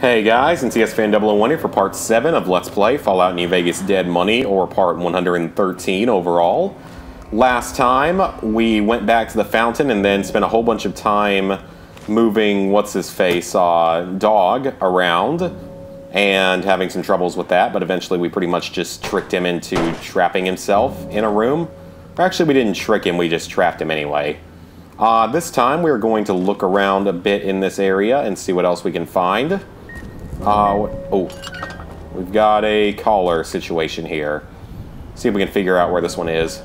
Hey guys, NCS Fan 001 here for part 7 of Let's Play Fallout New Vegas Dead Money, or part 113 overall. Last time, we went back to the fountain and then spent a whole bunch of time moving what's-his-face uh, dog around and having some troubles with that, but eventually we pretty much just tricked him into trapping himself in a room. Or actually, we didn't trick him, we just trapped him anyway. Uh, this time, we're going to look around a bit in this area and see what else we can find. Uh, oh, we've got a collar situation here. See if we can figure out where this one is.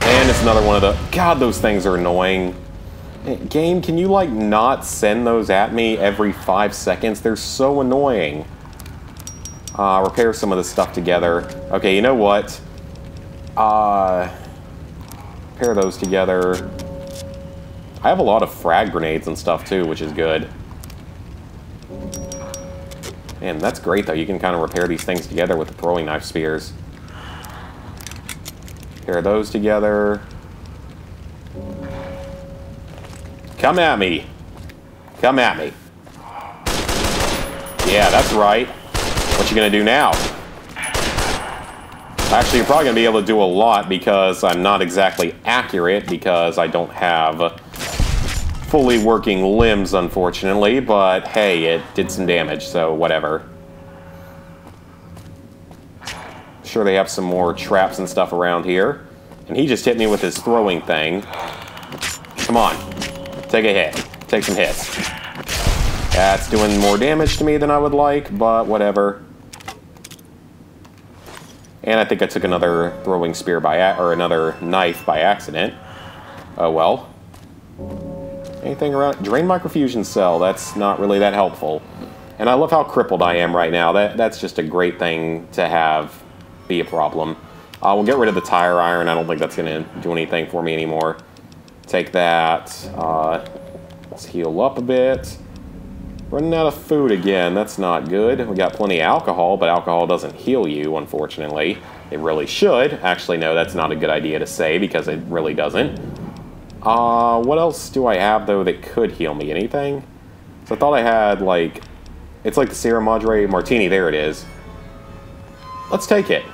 And it's another one of the... God, those things are annoying. Game, can you, like, not send those at me every five seconds? They're so annoying. Uh, repair some of this stuff together. Okay, you know what? Uh, pair those together. I have a lot of frag grenades and stuff, too, which is good. And that's great, though. You can kind of repair these things together with the throwing knife spears. Pair those together. Come at me. Come at me. Yeah, that's right. What you gonna do now? Actually, you're probably gonna be able to do a lot because I'm not exactly accurate because I don't have fully working limbs, unfortunately, but hey, it did some damage, so whatever. Sure they have some more traps and stuff around here. And he just hit me with his throwing thing. Come on. Take a hit. Take some hits. That's doing more damage to me than I would like, but whatever. And I think I took another throwing spear by or another knife by accident. Oh well. Anything around drain microfusion cell? That's not really that helpful. And I love how crippled I am right now. That that's just a great thing to have be a problem. Uh, we'll get rid of the tire iron. I don't think that's going to do anything for me anymore. Take that. Uh, let's heal up a bit. Running out of food again. That's not good. We got plenty of alcohol, but alcohol doesn't heal you, unfortunately. It really should. Actually, no, that's not a good idea to say because it really doesn't. Uh, what else do I have, though, that could heal me? Anything? So I thought I had, like... It's like the Sierra Madre Martini. There it is. Let's take it.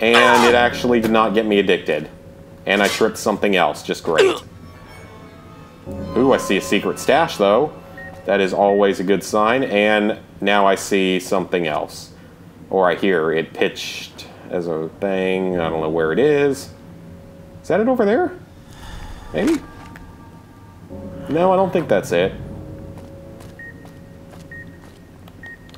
And it actually did not get me addicted. And I tripped something else. Just great. Ooh, I see a secret stash, though. That is always a good sign. And now I see something else. Or I hear it pitched as a thing. I don't know where it is. Is that it over there? Maybe? No, I don't think that's it.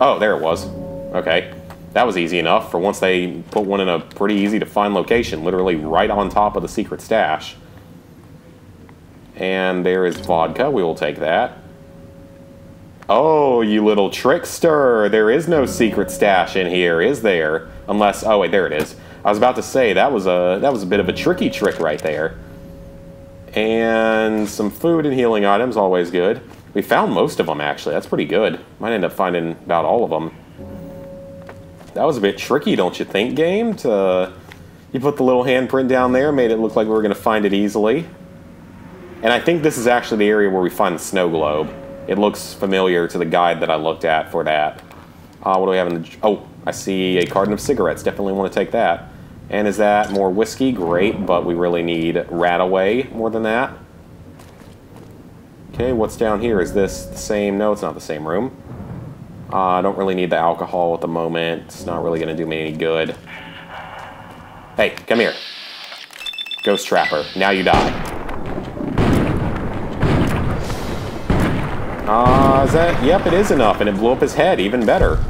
Oh, there it was. Okay. That was easy enough for once they put one in a pretty easy to find location, literally right on top of the secret stash. And there is vodka. We will take that. Oh, you little trickster. There is no secret stash in here, is there? Unless, oh wait, there it is. I was about to say, that was a, that was a bit of a tricky trick right there. And some food and healing items, always good. We found most of them, actually. That's pretty good. Might end up finding about all of them. That was a bit tricky, don't you think, game? To, you put the little handprint down there, made it look like we were going to find it easily. And I think this is actually the area where we find the snow globe. It looks familiar to the guide that I looked at for that. Uh, what do we have in the... Oh, I see a carton of cigarettes. Definitely want to take that. And is that more whiskey? Great, but we really need RadAway more than that. Okay, what's down here? Is this the same? No, it's not the same room. Uh, I don't really need the alcohol at the moment. It's not really going to do me any good. Hey, come here. Ghost Trapper. Now you die. Uh, is that? Yep, it is enough, and it blew up his head. Even better.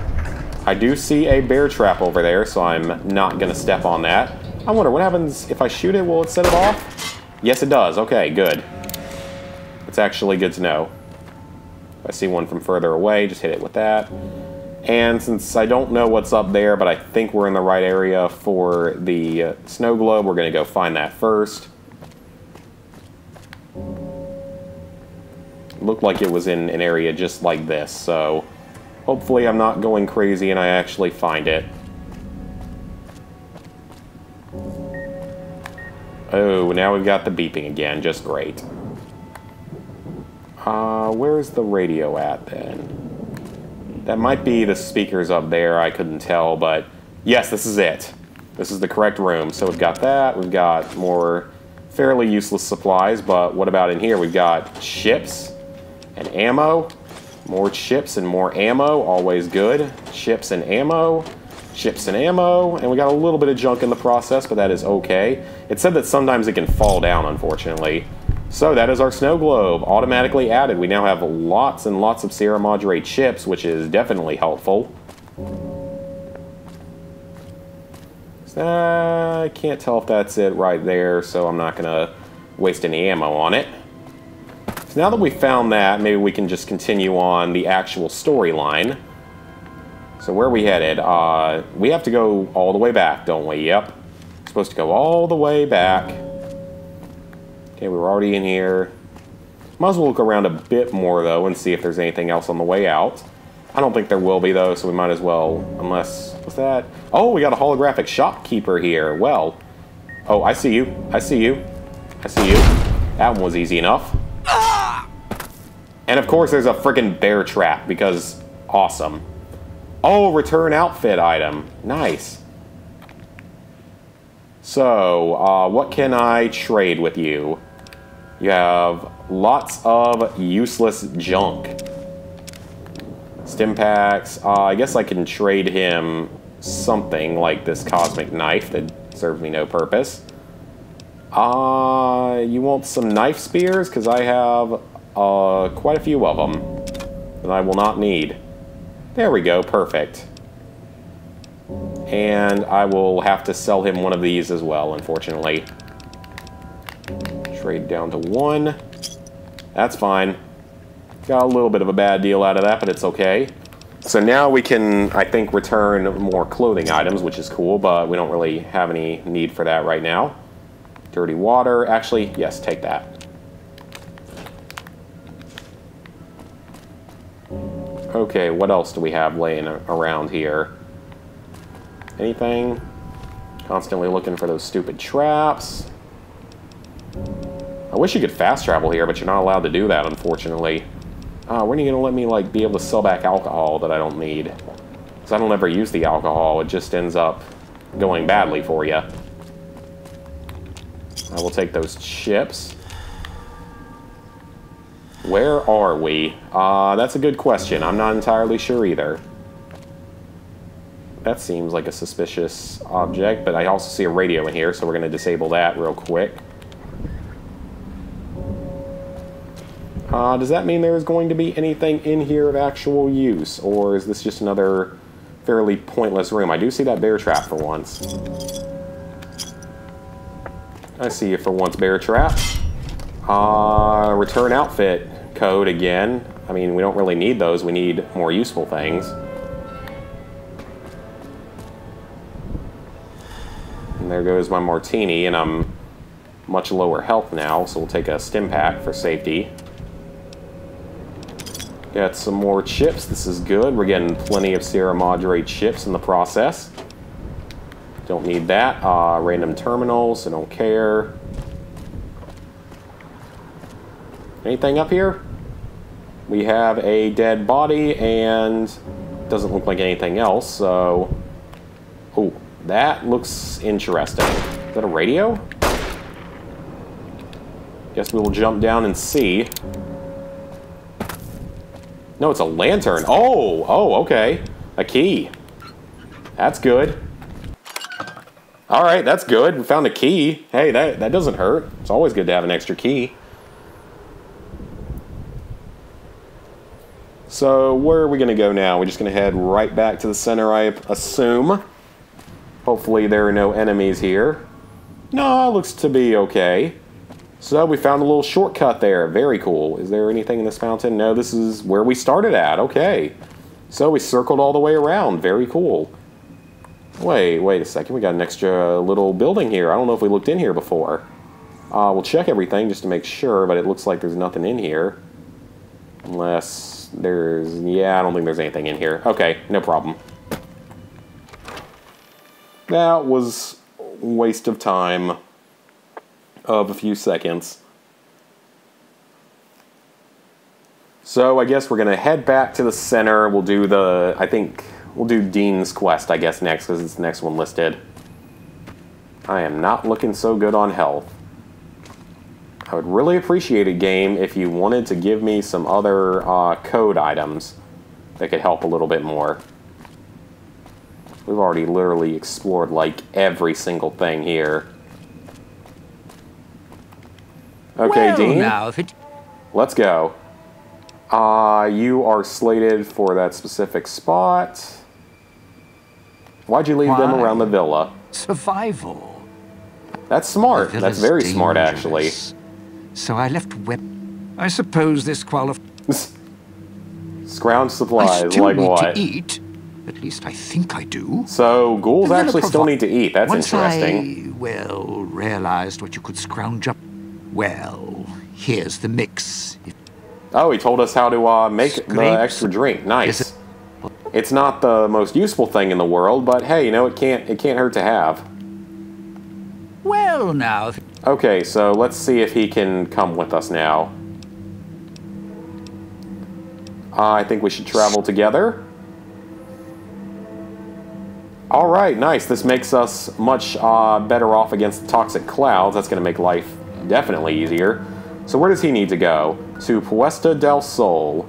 I do see a bear trap over there, so I'm not going to step on that. I wonder, what happens if I shoot it? Will it set it off? Yes, it does. Okay, good. It's actually good to know. If I see one from further away, just hit it with that. And since I don't know what's up there, but I think we're in the right area for the uh, snow globe, we're going to go find that first. Looked like it was in an area just like this, so Hopefully I'm not going crazy and I actually find it. Oh, now we've got the beeping again. Just great. Uh, where's the radio at then? That might be the speakers up there, I couldn't tell, but yes, this is it. This is the correct room. So we've got that, we've got more fairly useless supplies, but what about in here? We've got ships and ammo, more chips and more ammo, always good. Chips and ammo, chips and ammo, and we got a little bit of junk in the process, but that is okay. It said that sometimes it can fall down, unfortunately. So that is our snow globe, automatically added. We now have lots and lots of Sierra Madre chips, which is definitely helpful. I can't tell if that's it right there, so I'm not going to waste any ammo on it. So now that we've found that, maybe we can just continue on the actual storyline. So where are we headed? Uh, we have to go all the way back, don't we? Yep. Supposed to go all the way back. Okay, we are already in here. Might as well look around a bit more, though, and see if there's anything else on the way out. I don't think there will be, though, so we might as well, unless... What's that? Oh, we got a holographic shopkeeper here. Well. Oh, I see you. I see you. I see you. That one was easy enough. And of course there's a freaking bear trap because awesome. Oh, return outfit item. Nice. So, uh, what can I trade with you? You have lots of useless junk. Stimpaks. Uh, I guess I can trade him something like this cosmic knife that serves me no purpose. Uh, you want some knife spears? Because I have uh, quite a few of them that I will not need. There we go, perfect. And I will have to sell him one of these as well, unfortunately. Trade down to one. That's fine. Got a little bit of a bad deal out of that, but it's okay. So now we can, I think, return more clothing items, which is cool, but we don't really have any need for that right now. Dirty water. Actually, yes, take that. Okay, what else do we have laying around here? Anything? Constantly looking for those stupid traps. I wish you could fast travel here, but you're not allowed to do that, unfortunately. Uh, when are you going to let me, like, be able to sell back alcohol that I don't need? Because I don't ever use the alcohol. It just ends up going badly for you. I will take those chips. Where are we? Uh, that's a good question. I'm not entirely sure either. That seems like a suspicious object, but I also see a radio in here, so we're going to disable that real quick. Uh, does that mean there's going to be anything in here of actual use, or is this just another fairly pointless room? I do see that bear trap for once. I see you for once, bear trap. Uh, return outfit code again. I mean, we don't really need those. We need more useful things. And there goes my martini, and I'm much lower health now, so we'll take a stim pack for safety. Got some more chips. This is good. We're getting plenty of Sierra Madre chips in the process. Don't need that. Uh, random terminals, I don't care. Anything up here? We have a dead body and doesn't look like anything else, so... Oh, that looks interesting. Is that a radio? Guess we will jump down and see. No, it's a lantern. Oh, oh, okay. A key. That's good. All right, that's good. We found a key. Hey, that, that doesn't hurt. It's always good to have an extra key. So where are we going to go now? We're just going to head right back to the center, I assume. Hopefully there are no enemies here. No, looks to be okay. So we found a little shortcut there. Very cool. Is there anything in this fountain? No, this is where we started at. Okay. So we circled all the way around. Very cool. Wait, wait a second. We got an extra little building here. I don't know if we looked in here before. Uh, we'll check everything just to make sure, but it looks like there's nothing in here. Unless there's, yeah, I don't think there's anything in here. Okay, no problem. That was waste of time of a few seconds. So I guess we're gonna head back to the center. We'll do the. I think we'll do Dean's quest. I guess next because it's the next one listed. I am not looking so good on health. I would really appreciate a game if you wanted to give me some other uh, code items that could help a little bit more. We've already literally explored like every single thing here. Okay, well, Dean. Now, if it Let's go. Uh, you are slated for that specific spot. Why'd you leave them around the villa? survival. That's smart. That's very smart, actually. So I left web. I suppose this qualifies. Scrounge I supplies, still like need what? to eat. At least I think I do. So, ghouls actually still need to eat. That's Once interesting. I, well, realized what you could scrounge up. Well, here's the mix. Oh, he told us how to uh, make the extra drink. Nice. Is It's not the most useful thing in the world, but hey, you know it can't it can't hurt to have. Well, now, Okay, so let's see if he can come with us now. Uh, I think we should travel together. All right, nice. This makes us much uh, better off against toxic clouds. That's going to make life definitely easier. So where does he need to go? To Puesta del Sol.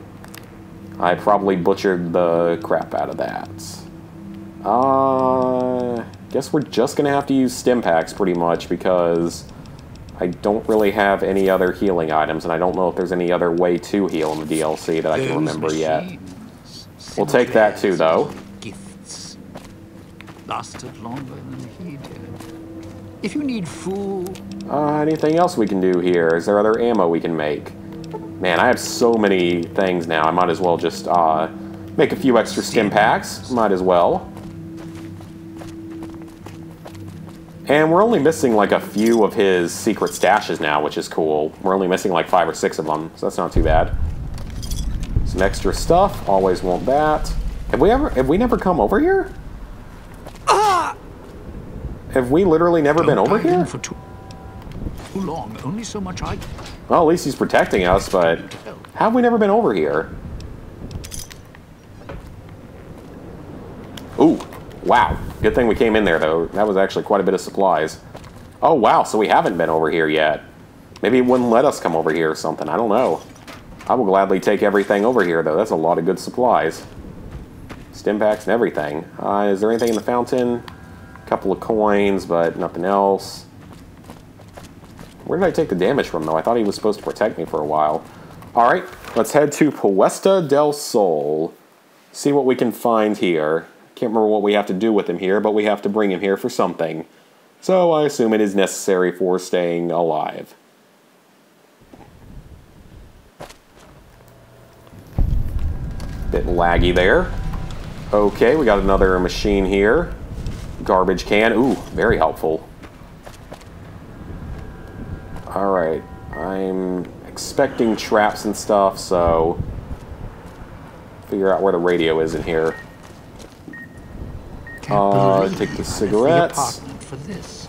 I probably butchered the crap out of that. Uh, guess we're just going to have to use stim packs pretty much because I don't really have any other healing items, and I don't know if there's any other way to heal in the DLC that I can remember yet. We'll take that too, though. Gifts lasted longer than he did. If you need food, Uh, anything else we can do here? Is there other ammo we can make? Man, I have so many things now. I might as well just uh, make a few extra stim packs. Might as well. And we're only missing like a few of his secret stashes now, which is cool. We're only missing like five or six of them, so that's not too bad. Some extra stuff. Always want that. Have we ever? Have we never come over here? Have we literally never been over here? for too, too long. Only so much I Well, at least he's protecting us, but how have we never been over here? Ooh, wow. Good thing we came in there, though. That was actually quite a bit of supplies. Oh, wow, so we haven't been over here yet. Maybe it wouldn't let us come over here or something. I don't know. I will gladly take everything over here, though. That's a lot of good supplies. Stim packs and everything. Uh, is there anything in the fountain? A couple of coins, but nothing else. Where did I take the damage from, though? I thought he was supposed to protect me for a while. All right, let's head to Puesta del Sol. See what we can find here. Can't remember what we have to do with him here, but we have to bring him here for something. So I assume it is necessary for staying alive. Bit laggy there. Okay, we got another machine here. Garbage can. Ooh, very helpful. Alright, I'm expecting traps and stuff, so figure out where the radio is in here. Uh, take the cigarettes. for this.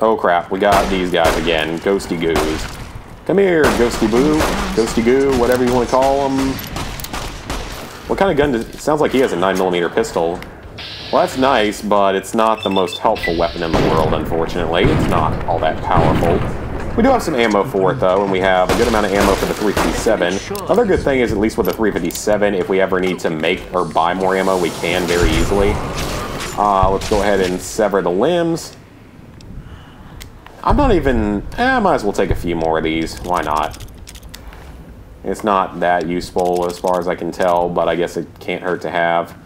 Oh crap, we got these guys again. Ghosty goos. Come here, ghosty boo. Ghosty goo, whatever you want to call them. What kind of gun does... It sounds like he has a 9mm pistol. Well, that's nice, but it's not the most helpful weapon in the world, unfortunately. It's not all that powerful. We do have some ammo for it, though, and we have a good amount of ammo for the 357. Other good thing is, at least with the 357, if we ever need to make or buy more ammo, we can very easily. Uh, let's go ahead and sever the limbs. I'm not even... Eh, I might as well take a few more of these. Why not? It's not that useful as far as I can tell, but I guess it can't hurt to have.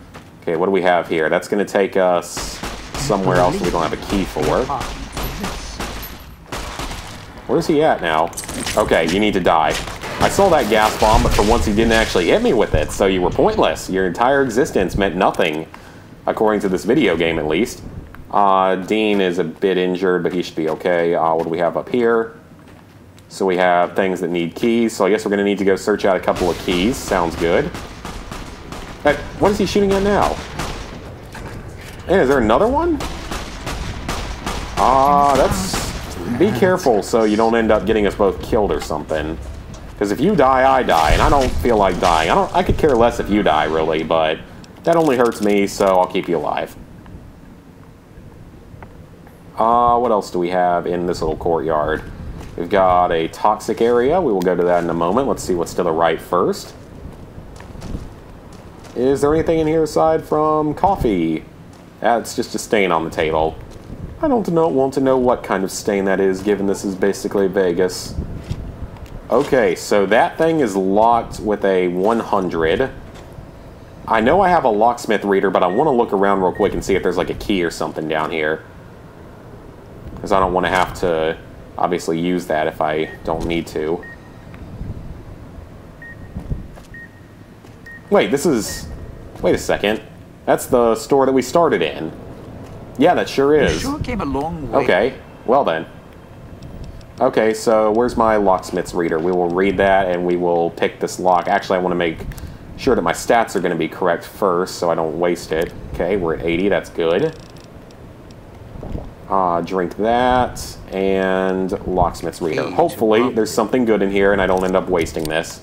Okay, what do we have here? That's going to take us somewhere else we don't have a key for. Where's he at now? Okay, you need to die. I saw that gas bomb, but for once he didn't actually hit me with it, so you were pointless. Your entire existence meant nothing, according to this video game at least. Uh, Dean is a bit injured, but he should be okay. Uh, what do we have up here? So we have things that need keys, so I guess we're going to need to go search out a couple of keys. Sounds good. Hey, what is he shooting at now? Hey, is there another one? Ah, that's... Be careful so you don't end up getting us both killed or something. Because if you die, I die, and I don't feel like dying. I don't. I could care less if you die, really, but that only hurts me, so I'll keep you alive. Uh, what else do we have in this little courtyard? We've got a toxic area. We will go to that in a moment. Let's see what's to the right first. Is there anything in here aside from coffee? That's just a stain on the table. I don't know, want to know what kind of stain that is, given this is basically Vegas. Okay, so that thing is locked with a 100. I know I have a locksmith reader, but I want to look around real quick and see if there's like a key or something down here. Because I don't want to have to obviously use that if I don't need to. Wait, this is... Wait a second. That's the store that we started in. Yeah, that sure is. You sure came a long way. Okay, well then. Okay, so where's my locksmith's reader? We will read that and we will pick this lock. Actually, I want to make sure that my stats are going to be correct first so I don't waste it. Okay, we're at 80, that's good. Uh, drink that, and locksmith's reader. Hopefully, there's something good in here and I don't end up wasting this.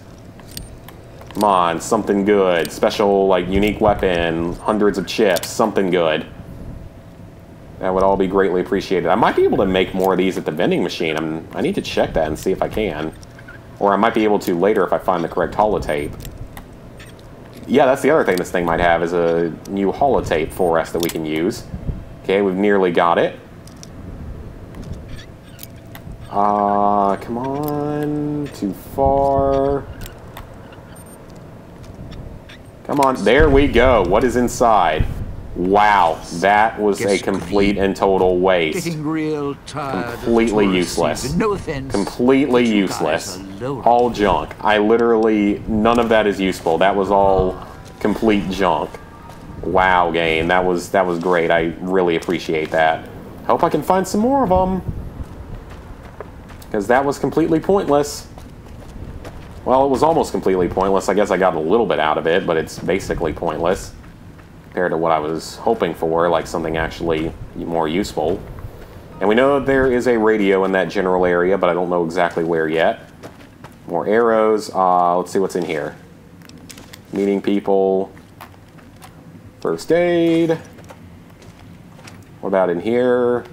Come on, something good. Special, like, unique weapon, hundreds of chips, something good. That would all be greatly appreciated. I might be able to make more of these at the vending machine. I'm, I need to check that and see if I can. Or I might be able to later if I find the correct holotape. Yeah, that's the other thing this thing might have is a new holotape for us that we can use. Okay, we've nearly got it. Uh, come on. Too far. Come on. There we go. What is inside? Wow, that was Guess a complete and total waste. Getting real tired. Completely useless. No offense. Completely useless. guys are lowering All junk. I literally, none of that is useful. That was all complete junk. Wow, game. That was that was great. I really appreciate that. Hope I can find some more of them. Because that was completely pointless. Well, it was almost completely pointless. I guess I got a little bit out of it, but it's basically pointless compared to what I was hoping for, like something actually more useful. And we know there is a radio in that general area, but I don't know exactly where yet. More arrows. Uh, let's see what's in here. Meeting people. First aid. What about in here?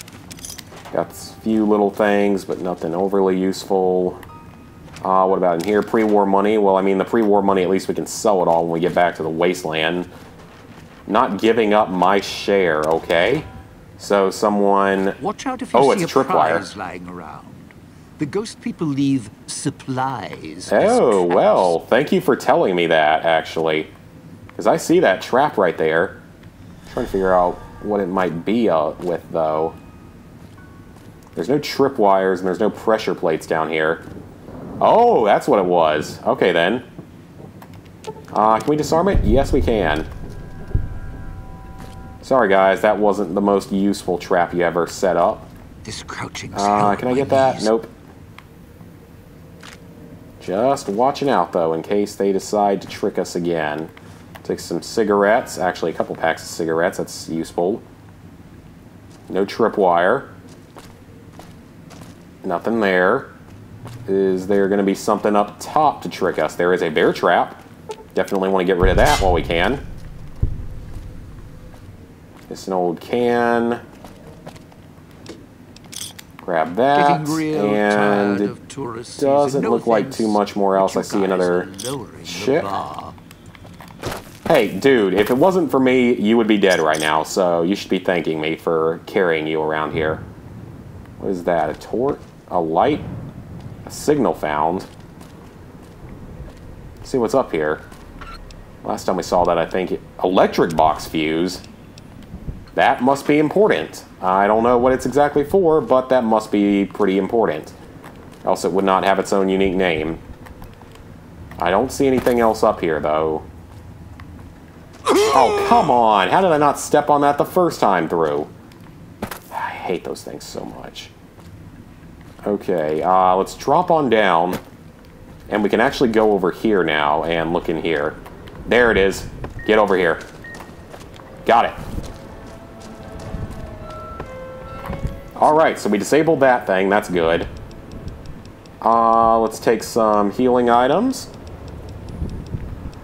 Got a few little things, but nothing overly useful. Uh, what about in here? Pre-war money. Well, I mean, the pre-war money, at least we can sell it all when we get back to the wasteland. Not giving up my share, okay? So someone... Watch out if you Oh, see it's a tripwire. prize lying around. The ghost people leave supplies. Oh, well, thank you for telling me that, actually. Because I see that trap right there. trying to figure out what it might be uh, with, though. There's no tripwires and there's no pressure plates down here. Oh, that's what it was. Okay, then. Uh, can we disarm it? Yes, we can. Sorry, guys, that wasn't the most useful trap you ever set up. This crouching. Uh, can I get that? Nope. Just watching out, though, in case they decide to trick us again. Take some cigarettes. Actually, a couple packs of cigarettes. That's useful. No tripwire. Nothing there. Is there going to be something up top to trick us? There is a bear trap. Definitely want to get rid of that while we can. It's an old can. Grab that. Getting real tired And it of tourist season. doesn't No look like too much more else. I see another are lowering the ship. Hey, dude, if it wasn't for me, you would be dead right now, so you should be thanking me for carrying you around here. What is that? A tort? A light? A signal found? Let's see what's up here. Last time we saw that, I think electric box fuse. That must be important. I don't know what it's exactly for, but that must be pretty important. Else it would not have its own unique name. I don't see anything else up here, though. Oh, come on. How did I not step on that the first time through? I hate those things so much. Okay, uh, let's drop on down. And we can actually go over here now and look in here. There it is. Get over here. Got it. Alright, so we disabled that thing. That's good. Uh, let's take some healing items.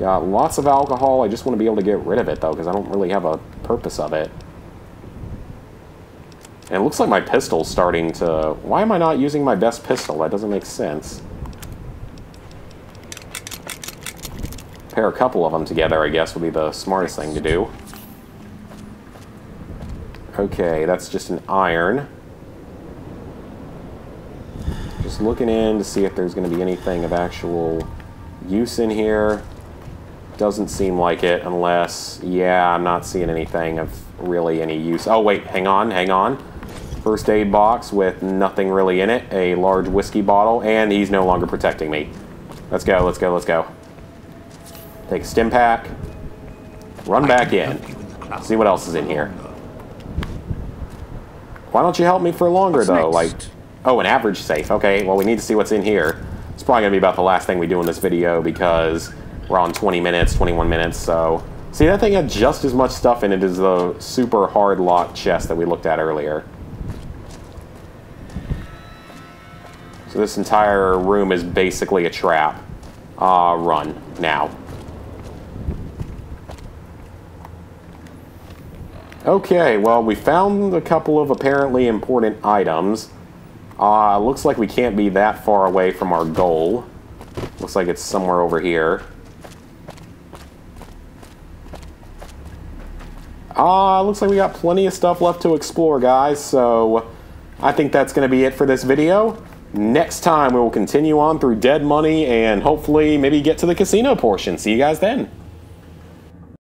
Got lots of alcohol. I just want to be able to get rid of it, though, because I don't really have a purpose of it. And it looks like my pistol's starting to... Why am I not using my best pistol? That doesn't make sense. Pair a couple of them together, I guess, would be the smartest thing to do. Okay, that's just an iron. Just looking in to see if there's going to be anything of actual use in here. Doesn't seem like it unless, yeah, I'm not seeing anything of really any use. Oh, wait, hang on, hang on. First aid box with nothing really in it. A large whiskey bottle, and he's no longer protecting me. Let's go, let's go, let's go. Take a stim pack. Run back in. See what else is in here. Why don't you help me for longer, What's though? next? Like, oh, an average safe. Okay, well, we need to see what's in here. It's probably going to be about the last thing we do in this video because we're on 20 minutes, 21 minutes, so... See, that thing had just as much stuff in it as the super hard lock chest that we looked at earlier. So this entire room is basically a trap. Uh, run, now. Okay, well, we found a couple of apparently important items. Uh, looks like we can't be that far away from our goal. Looks like it's somewhere over here. Uh, looks like we got plenty of stuff left to explore, guys, so I think that's going to be it for this video. Next time, we will continue on through Dead Money and hopefully maybe get to the casino portion. See you guys then.